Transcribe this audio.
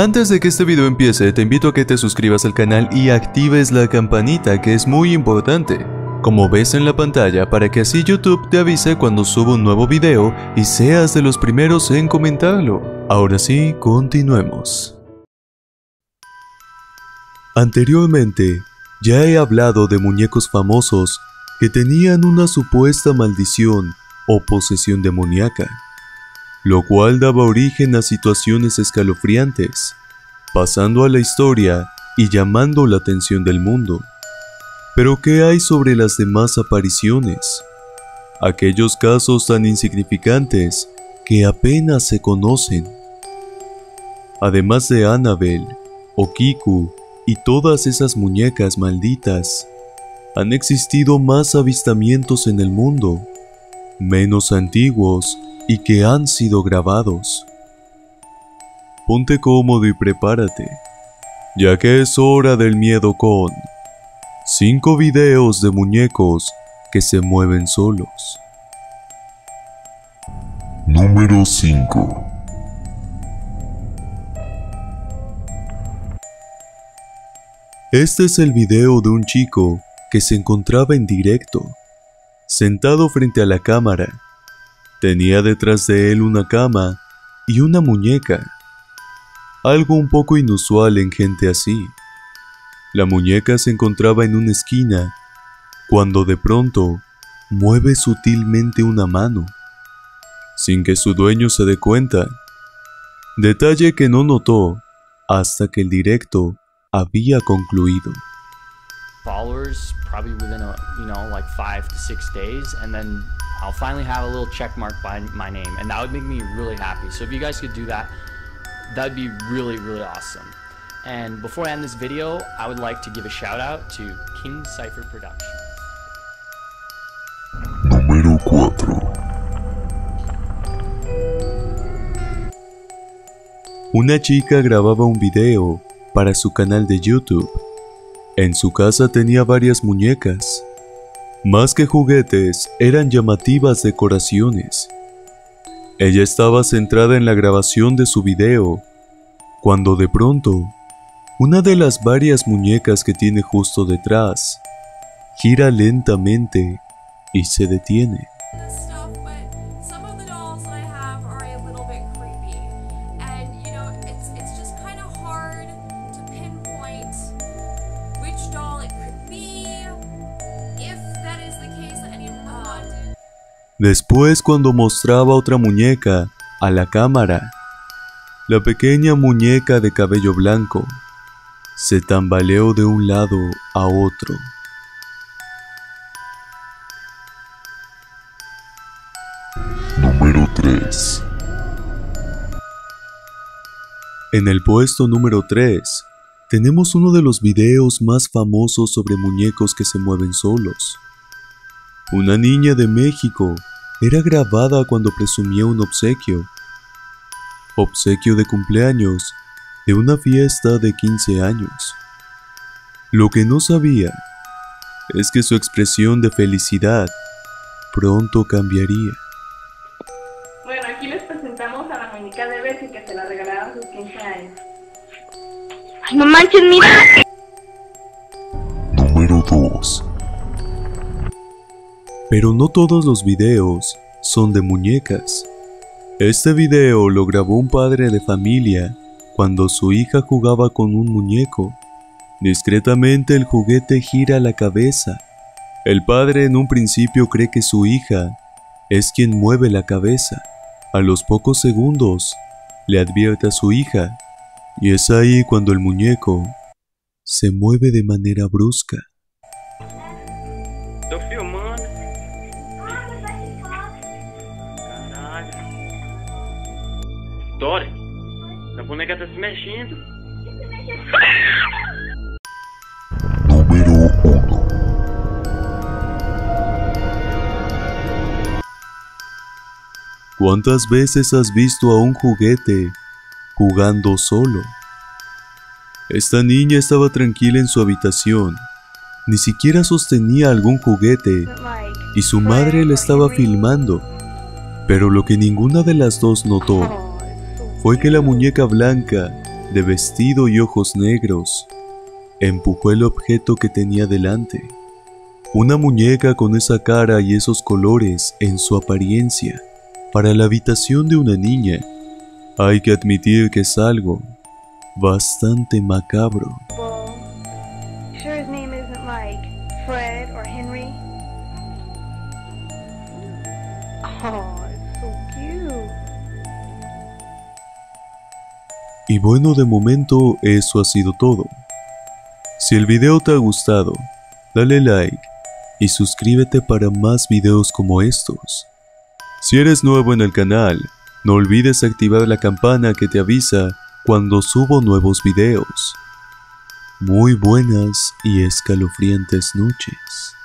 Antes de que este video empiece, te invito a que te suscribas al canal y actives la campanita que es muy importante, como ves en la pantalla para que así YouTube te avise cuando suba un nuevo video y seas de los primeros en comentarlo. Ahora sí, continuemos. Anteriormente, ya he hablado de muñecos famosos que tenían una supuesta maldición o posesión demoníaca lo cual daba origen a situaciones escalofriantes, pasando a la historia y llamando la atención del mundo. Pero ¿qué hay sobre las demás apariciones? Aquellos casos tan insignificantes que apenas se conocen. Además de Annabel, Okiku y todas esas muñecas malditas, han existido más avistamientos en el mundo, menos antiguos y que han sido grabados. Ponte cómodo y prepárate, ya que es hora del miedo con 5 videos de muñecos que se mueven solos. Número 5 Este es el video de un chico que se encontraba en directo, sentado frente a la cámara Tenía detrás de él una cama y una muñeca, algo un poco inusual en gente así. La muñeca se encontraba en una esquina cuando de pronto mueve sutilmente una mano, sin que su dueño se dé cuenta. Detalle que no notó hasta que el directo había concluido. Followers probably within a, you know, like five to six days, and then I'll finally have a little check mark by my name, and that would make me really happy. So if you guys could do that, that would be really, really awesome. And before I end this video, I would like to give a shout out to King Cypher Productions. Número 4 Una chica grababa un video para su canal de YouTube. En su casa tenía varias muñecas más que juguetes, eran llamativas decoraciones. Ella estaba centrada en la grabación de su video, cuando de pronto, una de las varias muñecas que tiene justo detrás gira lentamente y se detiene. Después cuando mostraba otra muñeca a la cámara, la pequeña muñeca de cabello blanco se tambaleó de un lado a otro. Número 3 En el puesto número 3 tenemos uno de los videos más famosos sobre muñecos que se mueven solos. Una niña de México era grabada cuando presumía un obsequio. Obsequio de cumpleaños de una fiesta de 15 años. Lo que no sabía es que su expresión de felicidad pronto cambiaría. Bueno, aquí les presentamos a la muñeca de Bessie que se la regalaron sus 15 años. ¡Ay, no manches, mira! Número 2 pero no todos los videos son de muñecas. Este video lo grabó un padre de familia cuando su hija jugaba con un muñeco. Discretamente el juguete gira la cabeza. El padre en un principio cree que su hija es quien mueve la cabeza. A los pocos segundos le advierte a su hija y es ahí cuando el muñeco se mueve de manera brusca. Dora, a boneca tá se mexendo. Número 1 ¿Cuántas veces has visto a un juguete jugando solo? Esta niña estaba tranquila en su habitación, ni siquiera sostenía algún juguete y su madre la estaba filmando, pero lo que ninguna de las dos notó fue que la muñeca blanca de vestido y ojos negros, empujó el objeto que tenía delante. Una muñeca con esa cara y esos colores en su apariencia para la habitación de una niña. Hay que admitir que es algo bastante macabro. Oh, it's so cute. Y bueno, de momento eso ha sido todo. Si el video te ha gustado, dale like y suscríbete para más videos como estos. Si eres nuevo en el canal, no olvides activar la campana que te avisa cuando subo nuevos videos. Muy buenas y escalofriantes noches.